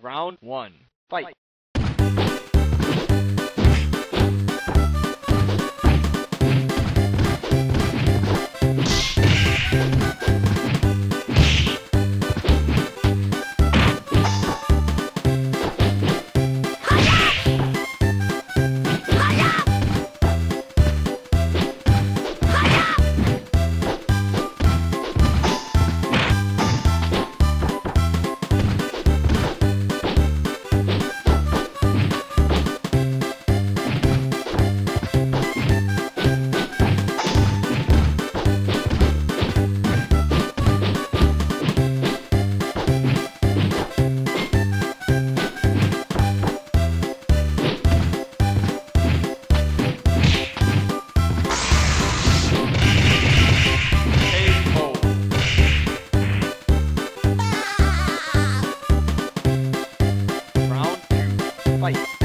Round one. Fight. Fight.